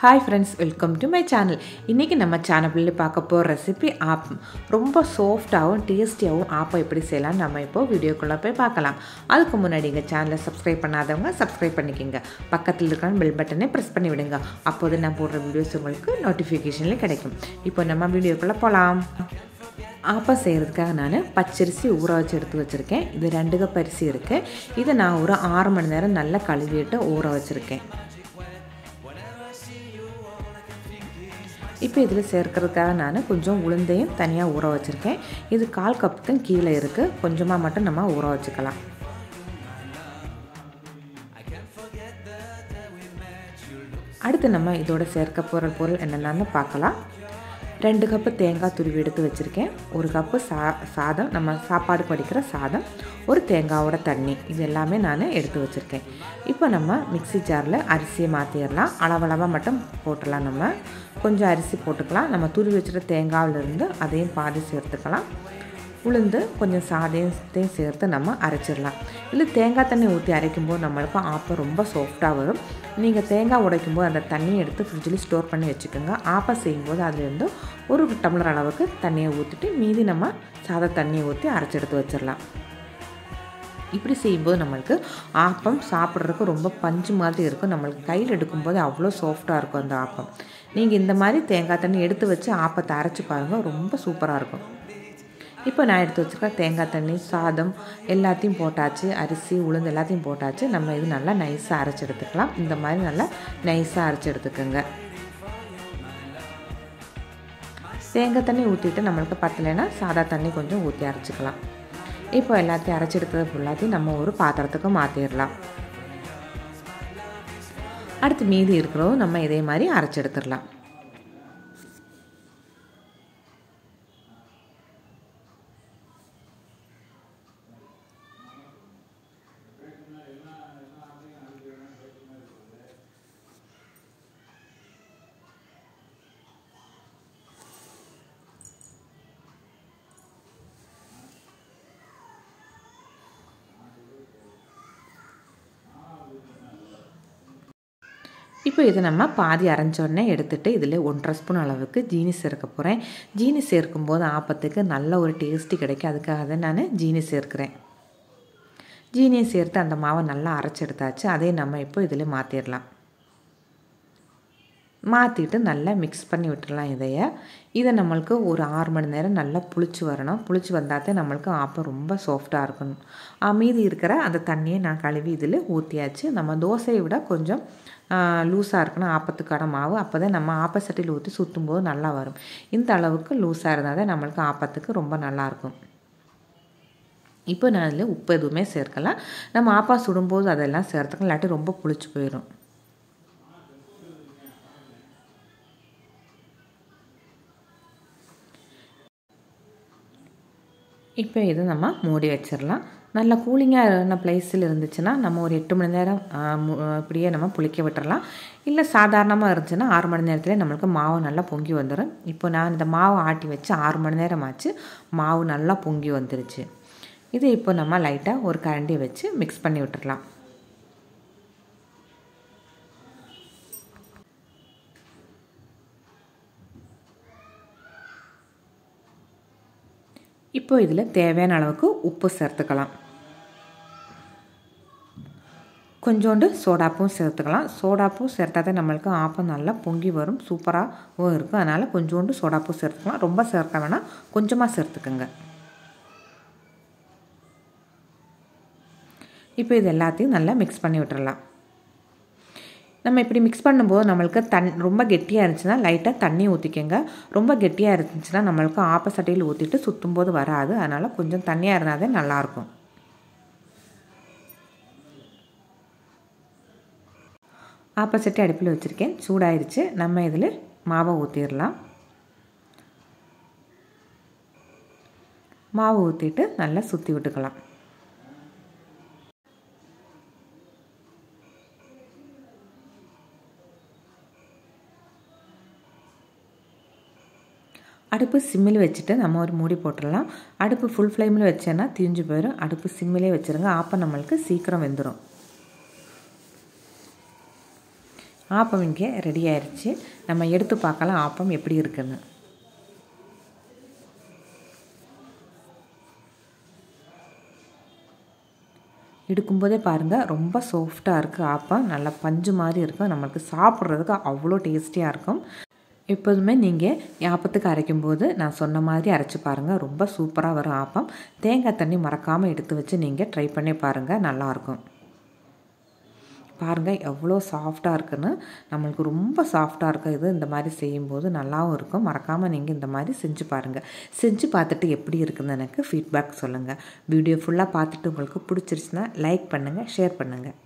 Hi friends welcome to my channel இன்றைக்கி நம்ம சேனலில் பார்க்க போகிற ரெசிபி ஆப் ரொம்ப சாஃப்டாகவும் டேஸ்டியாகவும் ஆப்பை எப்படி செய்யலாம்னு நம்ம இப்போது வீடியோக்குள்ளே போய் பார்க்கலாம். அதுக்கு முன்னாடி எங்கள் சேனலை சப்ஸ்கிரைப் பண்ணாதவங்க சப்ஸ்கிரைப் பண்ணிக்கோங்க. பக்கத்தில் இருக்கிற பெல் பட்டனை ப்ரெஸ் பண்ணி விடுங்க. அப்போது நான் போடுற வீடியோஸ் உங்களுக்கு நோட்டிஃபிகேஷனில் கிடைக்கும். இப்போ நம்ம வீடியோக்குள்ளே போகலாம் ஆப்பம் செய்கிறதுக்காக நான் பச்சரிசி ஊற வச்சு எடுத்து வச்சுருக்கேன். இது ரெண்டு கப் அரிசி இருக்குது இதை நான் ஒரு ஆறு மணி நேரம் நல்லா கழுவிட்டு ஊற வச்சுருக்கேன். இப்போ இதில் சேர்க்கறதுக்காக நான் கொஞ்சம் உளுந்தையும் தனியாக ஊற வச்சுருக்கேன். இது கால் கப்புக்கும் கீழே இருக்குது கொஞ்சமாக மட்டும் நம்ம ஊற வச்சுக்கலாம். அடுத்து நம்ம இதோட சேர்க்க போகிற பொருள் என்னென்னு பார்க்கலாம். ரெண்டு கப்பு தேங்காய் துருவி எடுத்து வச்சுருக்கேன். ஒரு கப்பு சா சாதம் நம்ம சாப்பாடு படிக்கிற சாதம் ஒரு தேங்காவோட தண்ணி இது எல்லாமே நான் எடுத்து வச்சுருக்கேன். இப்போ நம்ம மிக்சி ஜாரில் அரிசியை மாற்றிடலாம் அளவளவாக மட்டும் போட்டுடலாம் நம்ம. கொஞ்சம் அரிசி போட்டுக்கலாம். நம்ம துருவி வச்சுட்டு தேங்காவிலேருந்து அதையும் பாதி சேர்த்துக்கலாம். உளுந்து கொஞ்சம் சாதத்தையும் சேர்த்து நம்ம அரைச்சிடலாம். இல்லை தேங்காய் தண்ணி ஊற்றி அரைக்கும்போது நம்மளுக்கு ஆப்பம் ரொம்ப சாஃப்டாக வரும். நீங்கள் தேங்காய் உடைக்கும் போது அந்த தண்ணியை எடுத்து ஃப்ரிட்ஜில் ஸ்டோர் பண்ணி வச்சுக்கோங்க. ஆப்பம் செய்யும்போது அதுலேருந்து ஒரு டம்ளர் அளவுக்கு தண்ணியை ஊற்றிட்டு மீதி நம்ம சாத தண்ணியை ஊற்றி அரைச்சி எடுத்து வச்சிடலாம். இப்படி செய்யும்போது நம்மளுக்கு ஆப்பம் சாப்பிட்றதுக்கு ரொம்ப பஞ்சு மாதிரி இருக்கும். நம்மளுக்கு கையில் எடுக்கும்போது அவ்வளோ சாஃப்டாக இருக்கும் அந்த ஆப்பம். நீங்கள் இந்த மாதிரி தேங்காய் தண்ணி எடுத்து வச்சு ஆப்பத்தை அரைச்சி பாருங்கள் ரொம்ப சூப்பராக இருக்கும். இப்போ நான் எடுத்து வச்சுருக்க தேங்காய் தண்ணி சாதம் எல்லாத்தையும் போட்டாச்சு அரிசி உளுந்து எல்லாத்தையும் போட்டாச்சு. நம்ம இது நல்லா நைஸாக அரைச்சி எடுத்துக்கலாம். இந்த மாதிரி நல்லா நைஸாக அரைச்சி எடுத்துக்கோங்க. தேங்காய் தண்ணி ஊற்றிட்டு நம்மளுக்கு பத்தலைன்னா சாதா தண்ணி கொஞ்சம் ஊற்றி அரைச்சிக்கலாம். இப்போ எல்லாத்தையும் அரைச்சி எடுத்தது ஃபுல்லாத்தையும் நம்ம ஒரு பாத்திரத்துக்கு மாற்றிடலாம் அடுத்து மீதி இருக்கிறதும் நம்ம இதே மாதிரி அரைச்சி எடுத்துடலாம். இப்போ இதை நம்ம பாதி அரைஞ்சோடனே எடுத்துகிட்டு இதில் ஒன்றரை ஸ்பூன் அளவுக்கு ஜீனி சேர்க்க போகிறேன். ஜீனி சேர்க்கும்போது ஆப்பத்துக்கு நல்ல ஒரு டேஸ்ட்டு கிடைக்கும். அதுக்காக தான் நான் ஜீனி சேர்க்குறேன். ஜீனியை சேர்த்து அந்த மாவை நல்லா அரைச்சி எடுத்தாச்சு. அதே நம்ம இப்போ இதில் மாற்றிடலாம் மாற்றிட்டு நல்லா மிக்ஸ் பண்ணி விட்டுடலாம் இதைய. இதை நம்மளுக்கு ஒரு ஆறு மணி நேரம் நல்லா புளிச்சு வரணும். புளிச்சு வந்தால் நம்மளுக்கு ஆப்பம் ரொம்ப சாஃப்டாக இருக்கணும். மீதி இருக்கிற அந்த தண்ணியை நான் கழுவி இதில் ஊற்றியாச்சு நம்ம தோசையை விட கொஞ்சம் லூஸாக இருக்கணும். ஆப்பத்துக்கான மாவு. அப்போ தான் நம்ம ஆப்பசட்டியில் ஊற்றி சுற்றும் போது நல்லா வரும். இந்த அளவுக்கு லூஸாக இருந்தால் தான் நம்மளுக்கு ஆப்பத்துக்கு ரொம்ப நல்லாயிருக்கும் இப்போ நான் அதில் உப்பு எதுவுமே சேர்க்கலாம். நம்ம ஆப்பா சுடும்போது அதெல்லாம் சேர்த்துக்கலாம். இல்லாட்டி ரொம்ப புளிச்சு போயிடும். இப்போ இது நம்ம மூடி வச்சிடலாம். நல்லா கூலிங்காக இருந்த பிளேஸில் இருந்துச்சுன்னா நம்ம ஒரு எட்டு மணி நேரம் இப்படியே நம்ம புளிக்க விட்டுறலாம். இல்லை சாதாரணமாக இருந்துச்சுன்னா ஆறு மணி நேரத்துலேயே நம்மளுக்கு மாவு நல்லா பொங்கி வந்துடும் இப்போ நான் இந்த மாவு ஆட்டி வச்சு ஆறு மணி நேரம் ஆச்சு. மாவு நல்லா பொங்கி வந்துருச்சு. இது இப்போ நம்ம லைட்டாக ஒரு கரண்டி வச்சு மிக்ஸ் பண்ணி விட்டுடலாம் இப்போ இதில் தேவையான அளவுக்கு உப்பு சேர்த்துக்கலாம். கொஞ்சோண்டு சோடாப்பும் சேர்த்துக்கலாம். சோடாப்பும் சேர்த்தா தான் நம்மளுக்கு ஆப்பம் நல்லா பொங்கி வரும். சூப்பராகவும் இருக்கும். அதனால் கொஞ்சோண்டு சோடாப்பும் சேர்த்துக்கலாம். ரொம்ப சேர்க்க வேணாம். கொஞ்சமாக சேர்த்துக்கோங்க. இப்போ இது எல்லாத்தையும் நல்லா மிக்ஸ் பண்ணி விட்டுறலாம். நம்ம இப்படி மிக்ஸ் பண்ணும்போது நம்மளுக்கு தன் ரொம்ப கெட்டியாக இருந்துச்சுன்னா லைட்டாக தண்ணி ஊற்றிக்கங்க ரொம்ப கெட்டியாக இருந்துச்சுன்னா நம்மளுக்கு ஆப்பசட்டையில் ஊற்றிட்டு சுற்றும் போது வராது. அதனால் கொஞ்சம் தண்ணியாக இருந்தால் தான் நல்லாயிருக்கும். ஆப்பசட்டி அடுப்பில் வச்சுருக்கேன். சூடாயிருச்சு. நம்ம இதில் மாவை ஊற்றிடலாம் மாவு ஊற்றிட்டு நல்லா சுற்றி விட்டுக்கலாம். அடுப்பு சிம்மில் வச்சுட்டு நம்ம ஒரு மூடி போட்டுடலாம். அடுப்பு ஃபுல் ஃப்ளேமில் வச்சேன்னா தீஞ்சு போயிடும் அடுப்பு சிம்மிலே வச்சுருங்க. ஆப்பம் நம்மளுக்கு சீக்கிரம் வெந்துடும் ஆப்பம் இங்கே ரெடி ஆயிடுச்சு நம்ம எடுத்து பார்க்கலாம் ஆப்பம் எப்படி இருக்குன்னு. எடுக்கும்போதே பாருங்கள் ரொம்ப சாஃப்டாக இருக்குது ஆப்பம். நல்லா பஞ்சு மாதிரி இருக்கும். நம்மளுக்கு சாப்பிட்றதுக்கு அவ்வளோ டேஸ்டியாக இருக்கும். எப்போதுமே நீங்கள் ஆப்பத்துக்கு அரைக்கும்போது நான் சொன்ன மாதிரி அரைச்சி பாருங்கள் ரொம்ப சூப்பராக வரும் ஆப்பம். தேங்காய் தண்ணி மறக்காமல் எடுத்து வச்சு நீங்கள் ட்ரை பண்ணி பாருங்கள் நல்லாயிருக்கும். பாருங்கள் எவ்வளோ சாஃப்டாக இருக்குன்னு. நம்மளுக்கு ரொம்ப சாஃப்டாக இருக்கும் இது இந்த மாதிரி செய்யும்போது நல்லாவும் இருக்கும். மறக்காமல் நீங்கள் இந்த மாதிரி செஞ்சு பாருங்கள் செஞ்சு பார்த்துட்டு எப்படி இருக்குதுன்னு எனக்கு ஃபீட்பேக் சொல்லுங்கள் வீடியோ ஃபுல்லாக பார்த்துட்டு உங்களுக்கு பிடிச்சிருச்சுன்னா லைக் பண்ணுங்கள் ஷேர் பண்ணுங்கள்